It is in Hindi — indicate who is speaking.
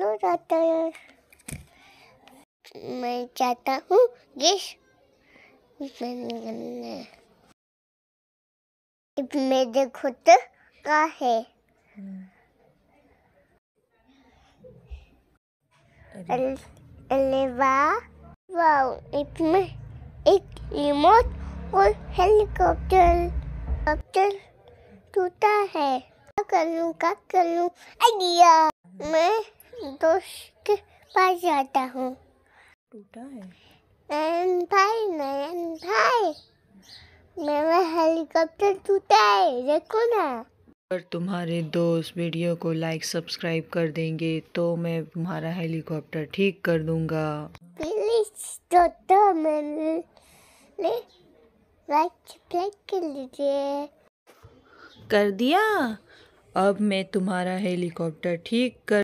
Speaker 1: चलो जाता है। मैं चाहता हूँ गैस मेरे खुद का है।
Speaker 2: अरे।
Speaker 1: वाह वाह इसमें एक रिमोट और हेलीकॉप्टर हेलीकॉप्टर टूटा है। क्या करूँ क्या करूँ? आइडिया मैं दोस्त के पास जाता हूँ।
Speaker 2: टूटा है?
Speaker 1: नयन भाई नयन भाई मेरा हेलीकॉप्टर टूटा है देखो ना।
Speaker 2: अगर तुम्हारे दोस्त वीडियो को लाइक सब्सक्राइब कर देंगे तो मैं तुम्हारा हेलीकॉप्टर ठीक कर दूँगा।
Speaker 1: प्लीज़ तो तो मैंने लाइक सब्सक्राइब कर लीजिए।
Speaker 2: कर दिया? अब मैं तुम्हारा हेलीकॉप्टर ठीक कर